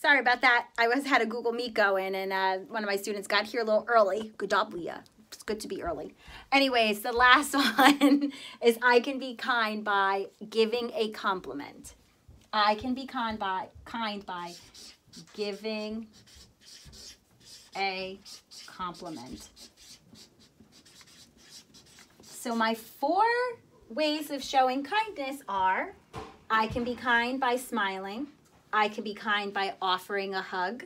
Sorry about that. I was had a Google Meet going, and uh, one of my students got here a little early. Good job, Leah. It's good to be early. Anyways, the last one is I can be kind by giving a compliment. I can be kind by kind by giving a compliment. So my four ways of showing kindness are I can be kind by smiling. I can be kind by offering a hug.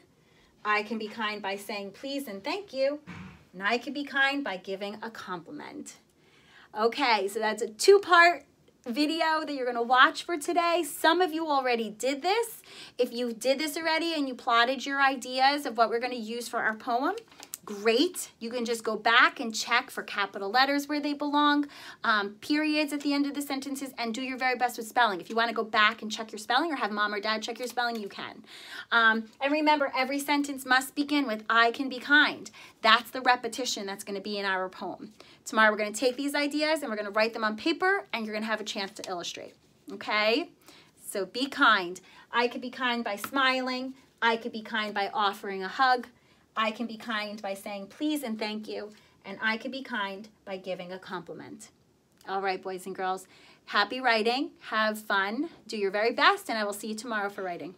I can be kind by saying please and thank you. And I can be kind by giving a compliment. Okay, so that's a two-part video that you're to watch for today. Some of you already did this. If you did this already and you plotted your ideas of what we're to use for our poem, great. You can just go back and check for capital letters where they belong, um, periods at the end of the sentences, and do your very best with spelling. If you want to go back and check your spelling or have mom or dad check your spelling, you can. Um, and remember, every sentence must begin with I can be kind. That's the repetition that's going to be in our poem. Tomorrow we're going to take these ideas and we're going to write them on paper and you're going to have a chance to illustrate. Okay? So be kind. I could be kind by smiling. I could be kind by offering a hug. I can be kind by saying please and thank you, and I can be kind by giving a compliment. All right, boys and girls, happy writing, have fun, do your very best, and I will see you tomorrow for writing.